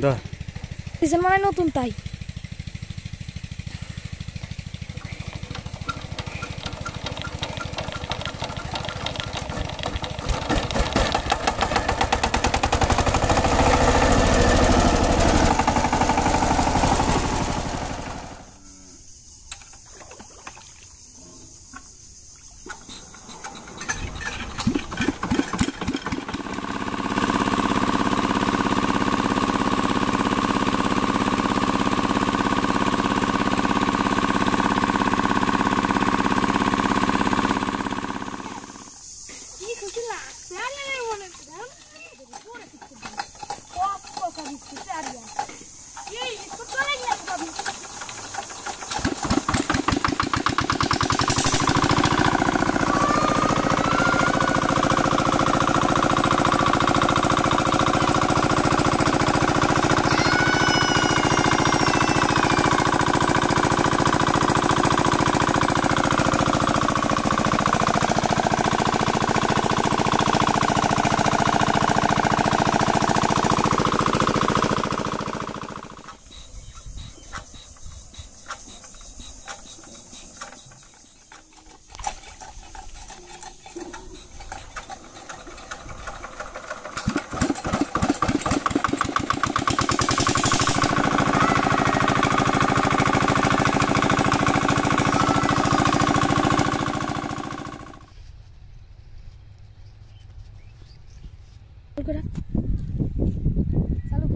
ধর পিছন মানে নতুন তাই आ रही है ये इसको तो नहीं है aku dah. Salah